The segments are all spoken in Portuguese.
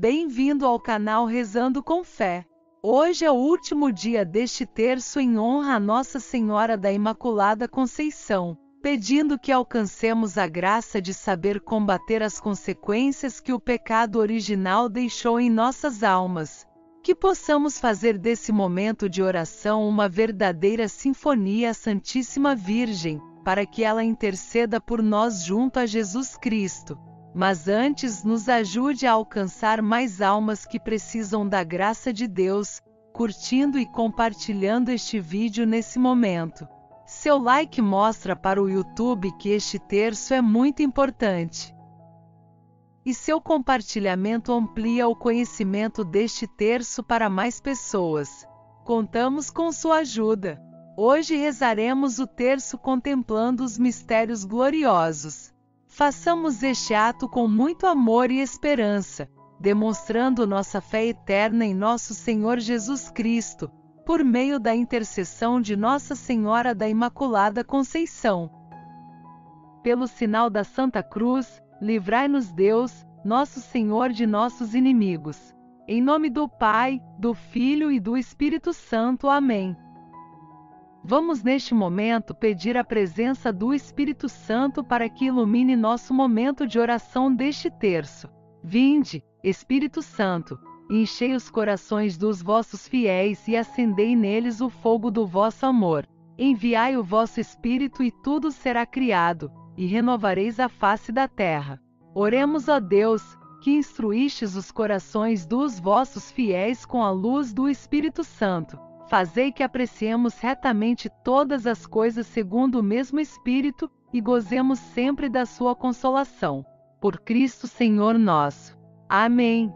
Bem-vindo ao canal Rezando com Fé. Hoje é o último dia deste terço em honra a Nossa Senhora da Imaculada Conceição, pedindo que alcancemos a graça de saber combater as consequências que o pecado original deixou em nossas almas. Que possamos fazer desse momento de oração uma verdadeira sinfonia à Santíssima Virgem, para que ela interceda por nós junto a Jesus Cristo mas antes nos ajude a alcançar mais almas que precisam da graça de Deus, curtindo e compartilhando este vídeo nesse momento. Seu like mostra para o YouTube que este terço é muito importante. E seu compartilhamento amplia o conhecimento deste terço para mais pessoas. Contamos com sua ajuda. Hoje rezaremos o terço contemplando os mistérios gloriosos. Façamos este ato com muito amor e esperança, demonstrando nossa fé eterna em nosso Senhor Jesus Cristo, por meio da intercessão de Nossa Senhora da Imaculada Conceição. Pelo sinal da Santa Cruz, livrai-nos Deus, nosso Senhor de nossos inimigos. Em nome do Pai, do Filho e do Espírito Santo. Amém. Vamos neste momento pedir a presença do Espírito Santo para que ilumine nosso momento de oração deste terço. Vinde, Espírito Santo, enchei os corações dos vossos fiéis e acendei neles o fogo do vosso amor. Enviai o vosso Espírito e tudo será criado, e renovareis a face da terra. Oremos a Deus, que instruístes os corações dos vossos fiéis com a luz do Espírito Santo Fazei que apreciemos retamente todas as coisas segundo o mesmo Espírito e gozemos sempre da Sua consolação. Por Cristo Senhor nosso. Amém.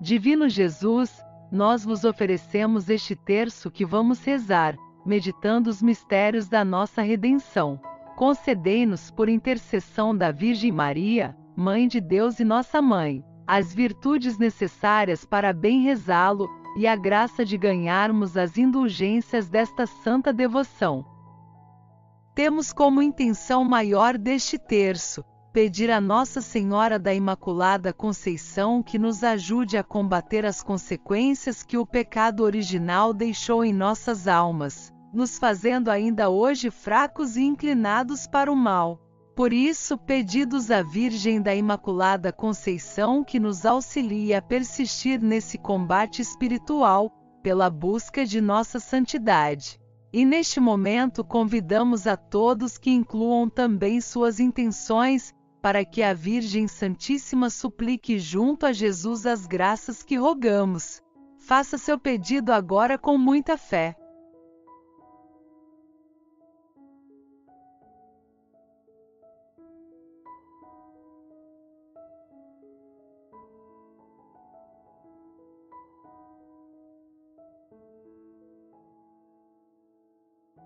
Divino Jesus, nós vos oferecemos este terço que vamos rezar, meditando os mistérios da nossa redenção. Concedei-nos, por intercessão da Virgem Maria, Mãe de Deus e nossa Mãe, as virtudes necessárias para bem rezá-lo e a graça de ganharmos as indulgências desta santa devoção. Temos como intenção maior deste terço pedir a Nossa Senhora da Imaculada Conceição que nos ajude a combater as consequências que o pecado original deixou em nossas almas, nos fazendo ainda hoje fracos e inclinados para o mal. Por isso, pedidos à Virgem da Imaculada Conceição que nos auxilie a persistir nesse combate espiritual, pela busca de nossa santidade. E neste momento convidamos a todos que incluam também suas intenções, para que a Virgem Santíssima suplique junto a Jesus as graças que rogamos. Faça seu pedido agora com muita fé.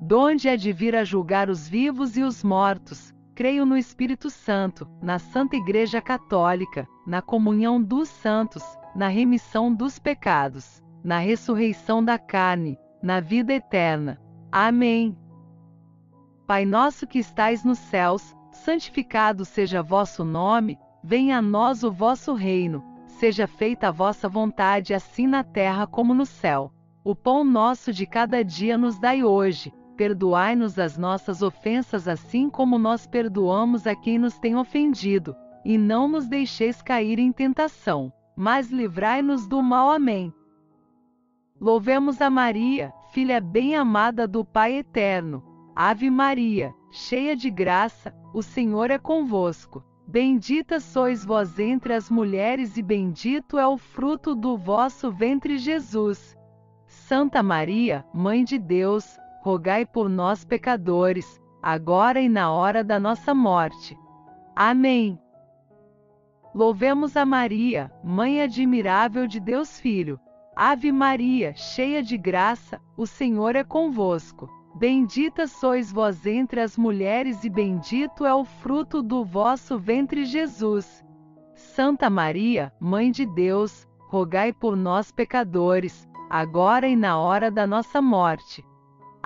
donde é de vir a julgar os vivos e os mortos. Creio no Espírito Santo, na Santa Igreja Católica, na comunhão dos santos, na remissão dos pecados, na ressurreição da carne, na vida eterna. Amém. Pai nosso que estais nos céus, santificado seja vosso nome, venha a nós o vosso reino, seja feita a vossa vontade assim na terra como no céu. O pão nosso de cada dia nos dai hoje perdoai-nos as nossas ofensas assim como nós perdoamos a quem nos tem ofendido, e não nos deixeis cair em tentação, mas livrai-nos do mal. Amém. Louvemos a Maria, filha bem-amada do Pai Eterno. Ave Maria, cheia de graça, o Senhor é convosco. Bendita sois vós entre as mulheres, e bendito é o fruto do vosso ventre, Jesus. Santa Maria, Mãe de Deus, rogai por nós pecadores, agora e na hora da nossa morte. Amém. Louvemos a Maria, Mãe admirável de Deus Filho. Ave Maria, cheia de graça, o Senhor é convosco. Bendita sois vós entre as mulheres, e bendito é o fruto do vosso ventre, Jesus. Santa Maria, Mãe de Deus, rogai por nós, pecadores, agora e na hora da nossa morte.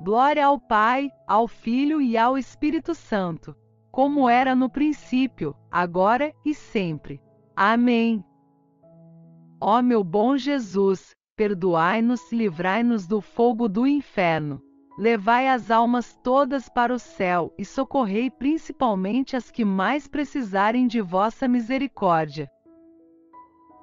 Glória ao Pai, ao Filho e ao Espírito Santo, como era no princípio, agora e sempre. Amém. Ó meu bom Jesus, perdoai-nos, livrai-nos do fogo do inferno. Levai as almas todas para o céu e socorrei principalmente as que mais precisarem de vossa misericórdia.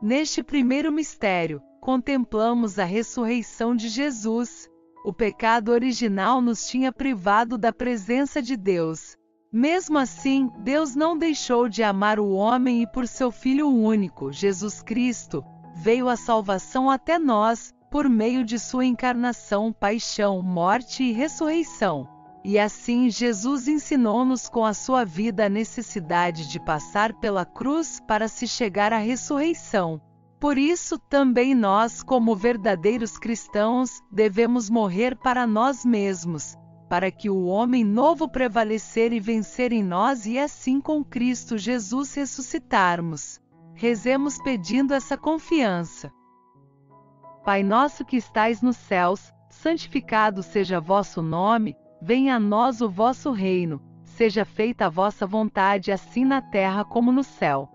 Neste primeiro mistério, contemplamos a ressurreição de Jesus. O pecado original nos tinha privado da presença de Deus. Mesmo assim, Deus não deixou de amar o homem e por seu Filho único, Jesus Cristo, veio a salvação até nós, por meio de sua encarnação, paixão, morte e ressurreição. E assim Jesus ensinou-nos com a sua vida a necessidade de passar pela cruz para se chegar à ressurreição. Por isso, também nós, como verdadeiros cristãos, devemos morrer para nós mesmos, para que o homem novo prevalecer e vencer em nós e assim com Cristo Jesus ressuscitarmos. Rezemos pedindo essa confiança. Pai nosso que estais nos céus, santificado seja vosso nome, venha a nós o vosso reino, seja feita a vossa vontade, assim na terra como no céu.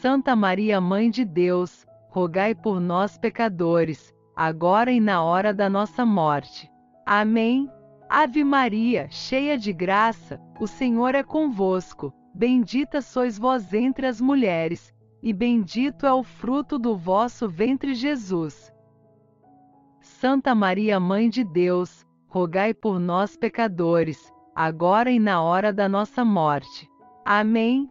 Santa Maria, Mãe de Deus, rogai por nós, pecadores, agora e na hora da nossa morte. Amém. Ave Maria, cheia de graça, o Senhor é convosco. Bendita sois vós entre as mulheres, e bendito é o fruto do vosso ventre, Jesus. Santa Maria, Mãe de Deus, rogai por nós, pecadores, agora e na hora da nossa morte. Amém.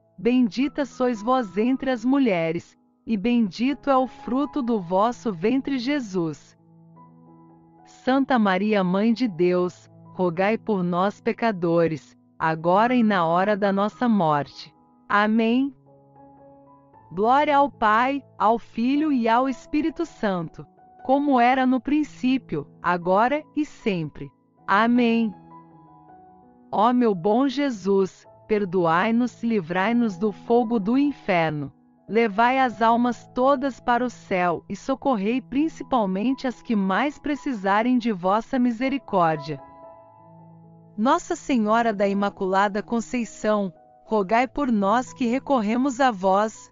Bendita sois vós entre as mulheres, e bendito é o fruto do vosso ventre, Jesus. Santa Maria, Mãe de Deus, rogai por nós, pecadores, agora e na hora da nossa morte. Amém. Glória ao Pai, ao Filho e ao Espírito Santo, como era no princípio, agora e sempre. Amém. Ó meu bom Jesus, perdoai-nos, livrai-nos do fogo do inferno. Levai as almas todas para o céu e socorrei principalmente as que mais precisarem de vossa misericórdia. Nossa Senhora da Imaculada Conceição, rogai por nós que recorremos a vós.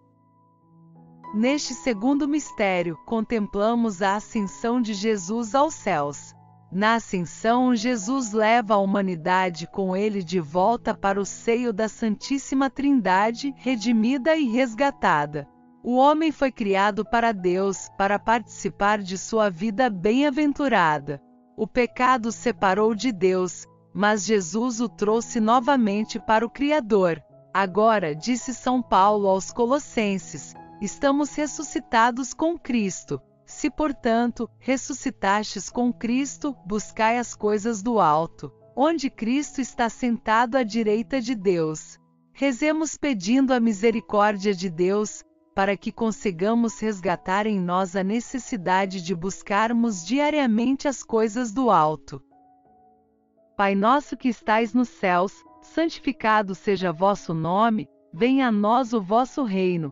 Neste segundo mistério, contemplamos a ascensão de Jesus aos céus. Na ascensão, Jesus leva a humanidade com ele de volta para o seio da Santíssima Trindade, redimida e resgatada. O homem foi criado para Deus, para participar de sua vida bem-aventurada. O pecado separou de Deus, mas Jesus o trouxe novamente para o Criador. Agora, disse São Paulo aos Colossenses, estamos ressuscitados com Cristo. Se, portanto, ressuscitastes com Cristo, buscai as coisas do alto, onde Cristo está sentado à direita de Deus. Rezemos pedindo a misericórdia de Deus, para que consigamos resgatar em nós a necessidade de buscarmos diariamente as coisas do alto. Pai nosso que estais nos céus, santificado seja vosso nome, venha a nós o vosso reino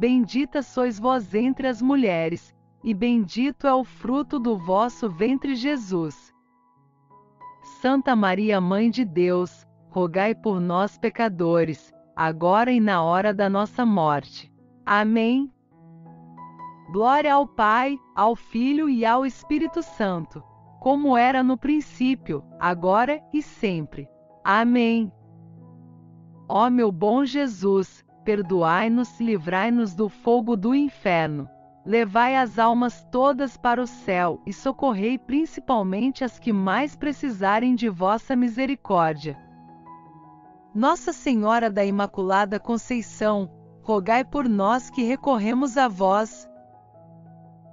Bendita sois vós entre as mulheres, e bendito é o fruto do vosso ventre, Jesus. Santa Maria, Mãe de Deus, rogai por nós, pecadores, agora e na hora da nossa morte. Amém. Glória ao Pai, ao Filho e ao Espírito Santo, como era no princípio, agora e sempre. Amém. Ó meu bom Jesus, perdoai-nos, livrai-nos do fogo do inferno. Levai as almas todas para o céu e socorrei principalmente as que mais precisarem de vossa misericórdia. Nossa Senhora da Imaculada Conceição, rogai por nós que recorremos a vós.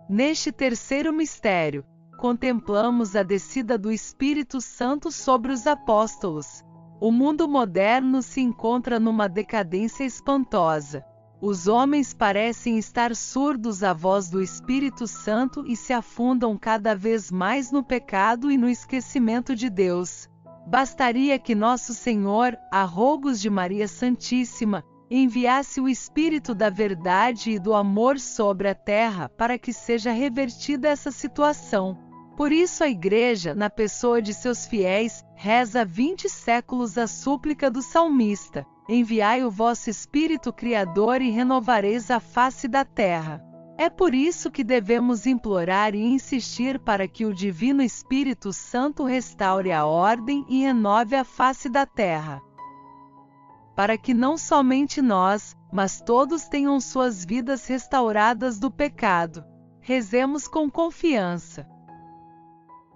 Neste terceiro mistério, contemplamos a descida do Espírito Santo sobre os apóstolos. O mundo moderno se encontra numa decadência espantosa. Os homens parecem estar surdos à voz do Espírito Santo e se afundam cada vez mais no pecado e no esquecimento de Deus. Bastaria que nosso Senhor, a rogos de Maria Santíssima, enviasse o Espírito da verdade e do amor sobre a terra para que seja revertida essa situação. Por isso a Igreja, na pessoa de seus fiéis, reza há vinte séculos a súplica do salmista: Enviai o vosso Espírito Criador e renovareis a face da terra. É por isso que devemos implorar e insistir para que o Divino Espírito Santo restaure a ordem e renove a face da terra. Para que não somente nós, mas todos tenham suas vidas restauradas do pecado. Rezemos com confiança.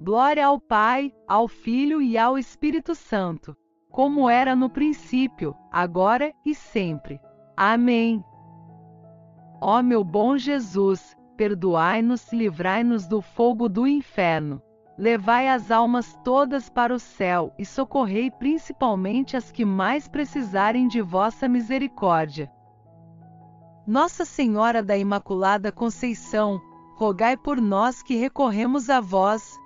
Glória ao Pai, ao Filho e ao Espírito Santo como era no princípio, agora e sempre. Amém. Ó meu bom Jesus, perdoai-nos e livrai-nos do fogo do inferno. Levai as almas todas para o céu e socorrei principalmente as que mais precisarem de vossa misericórdia. Nossa Senhora da Imaculada Conceição, rogai por nós que recorremos a vós.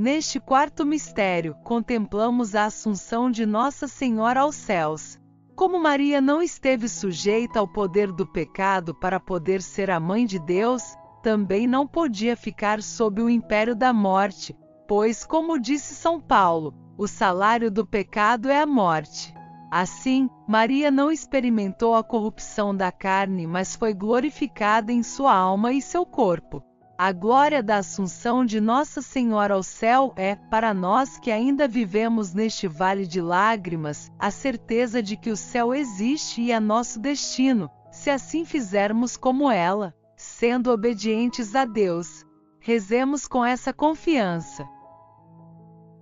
Neste quarto mistério, contemplamos a assunção de Nossa Senhora aos céus. Como Maria não esteve sujeita ao poder do pecado para poder ser a mãe de Deus, também não podia ficar sob o império da morte, pois, como disse São Paulo, o salário do pecado é a morte. Assim, Maria não experimentou a corrupção da carne, mas foi glorificada em sua alma e seu corpo. A glória da Assunção de Nossa Senhora ao céu é, para nós que ainda vivemos neste vale de lágrimas, a certeza de que o céu existe e é nosso destino, se assim fizermos como ela, sendo obedientes a Deus. Rezemos com essa confiança.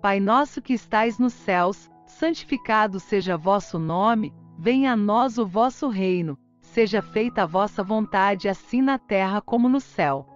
Pai nosso que estais nos céus, santificado seja vosso nome, venha a nós o vosso reino, seja feita a vossa vontade, assim na terra como no céu.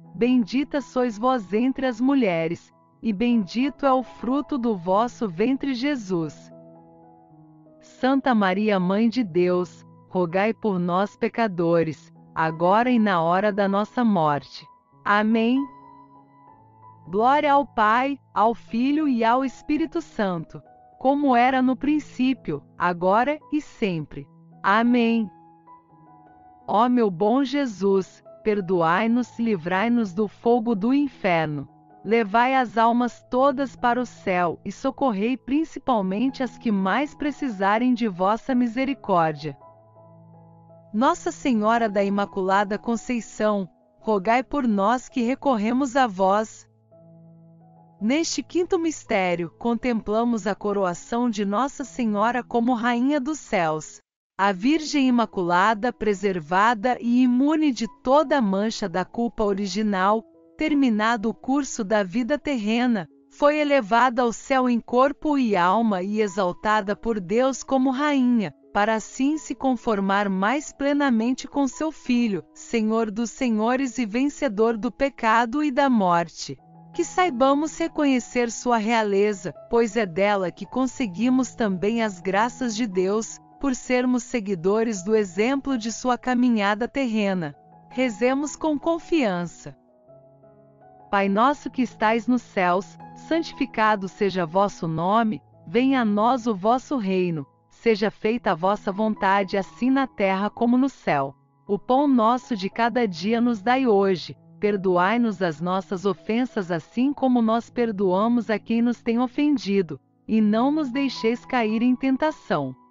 bendita sois vós entre as mulheres, e bendito é o fruto do vosso ventre, Jesus. Santa Maria, Mãe de Deus, rogai por nós pecadores, agora e na hora da nossa morte. Amém. Glória ao Pai, ao Filho e ao Espírito Santo, como era no princípio, agora e sempre. Amém. Ó meu bom Jesus, perdoai-nos e livrai-nos do fogo do inferno. Levai as almas todas para o céu e socorrei principalmente as que mais precisarem de vossa misericórdia. Nossa Senhora da Imaculada Conceição, rogai por nós que recorremos a vós. Neste quinto mistério, contemplamos a coroação de Nossa Senhora como Rainha dos Céus. A Virgem Imaculada, preservada e imune de toda mancha da culpa original, terminado o curso da vida terrena, foi elevada ao céu em corpo e alma e exaltada por Deus como Rainha, para assim se conformar mais plenamente com seu Filho, Senhor dos Senhores e vencedor do pecado e da morte. Que saibamos reconhecer Sua realeza, pois é dela que conseguimos também as graças de Deus, por sermos seguidores do exemplo de Sua caminhada terrena. Rezemos com confiança. Pai nosso que estais nos céus, santificado seja vosso nome, venha a nós o vosso reino, seja feita a vossa vontade, assim na terra como no céu. O pão nosso de cada dia nos dai hoje perdoai-nos as nossas ofensas assim como nós perdoamos a quem nos tem ofendido, e não nos deixeis cair em tentação,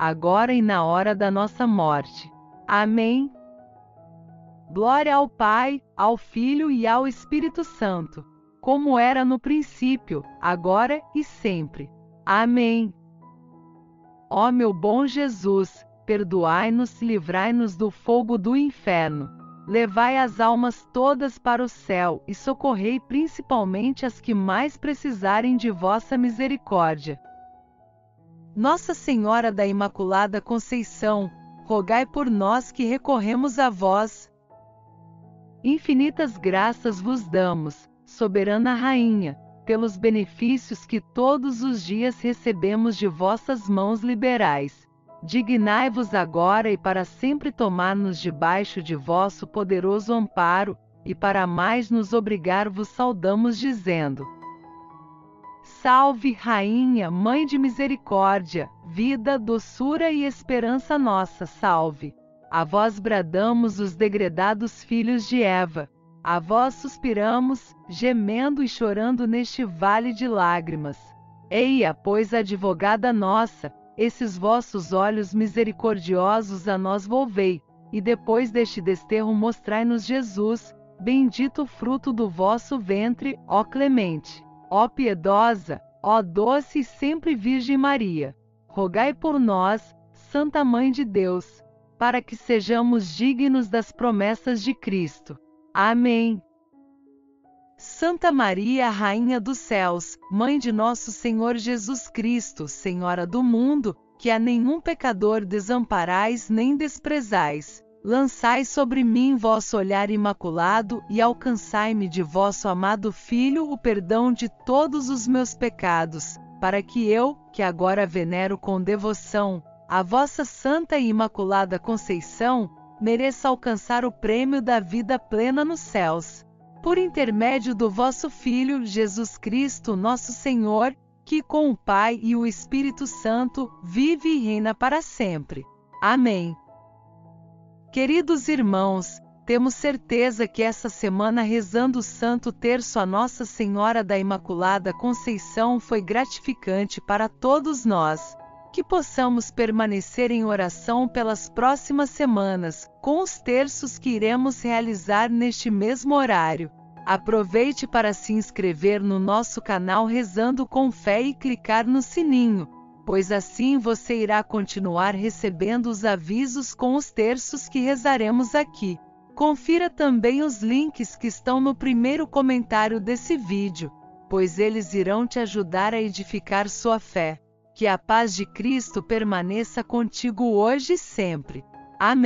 agora e na hora da nossa morte. Amém. Glória ao Pai, ao Filho e ao Espírito Santo, como era no princípio, agora e sempre. Amém. Ó meu bom Jesus, perdoai-nos, livrai-nos do fogo do inferno Levai as almas todas para o céu e socorrei principalmente as que mais precisarem de vossa misericórdia. Nossa Senhora da Imaculada Conceição, rogai por nós que recorremos a vós. Infinitas graças vos damos, soberana Rainha, pelos benefícios que todos os dias recebemos de vossas mãos liberais. Dignai-vos agora e para sempre tomar-nos debaixo de vosso poderoso amparo, e para mais nos obrigar vos saudamos dizendo: Salve, Rainha, Mãe de Misericórdia, vida, doçura e esperança nossa, salve. A vós bradamos os degredados filhos de Eva, a vós suspiramos, gemendo e chorando neste vale de lágrimas. Eia, pois, advogada nossa, esses vossos olhos misericordiosos a nós volvei, e depois deste desterro mostrai-nos Jesus, bendito fruto do vosso ventre, ó clemente, ó piedosa, ó doce e sempre Virgem Maria. Rogai por nós, Santa Mãe de Deus, para que sejamos dignos das promessas de Cristo. Amém. Santa Maria, Rainha dos Céus, Mãe de nosso Senhor Jesus Cristo, Senhora do mundo, que a nenhum pecador desamparais nem desprezais, lançai sobre mim vosso olhar imaculado e alcançai-me de vosso amado Filho o perdão de todos os meus pecados, para que eu, que agora venero com devoção, a vossa Santa e Imaculada Conceição, mereça alcançar o prêmio da vida plena nos céus por intermédio do vosso Filho Jesus Cristo, nosso Senhor, que com o Pai e o Espírito Santo vive e reina para sempre. Amém. Queridos irmãos, temos certeza que essa semana rezando o Santo Terço a Nossa Senhora da Imaculada Conceição foi gratificante para todos nós. Que possamos permanecer em oração pelas próximas semanas, com os terços que iremos realizar neste mesmo horário. Aproveite para se inscrever no nosso canal Rezando com Fé e clicar no sininho, pois assim você irá continuar recebendo os avisos com os terços que rezaremos aqui. Confira também os links que estão no primeiro comentário desse vídeo, pois eles irão te ajudar a edificar sua fé. Que a paz de Cristo permaneça contigo hoje e sempre. Amém.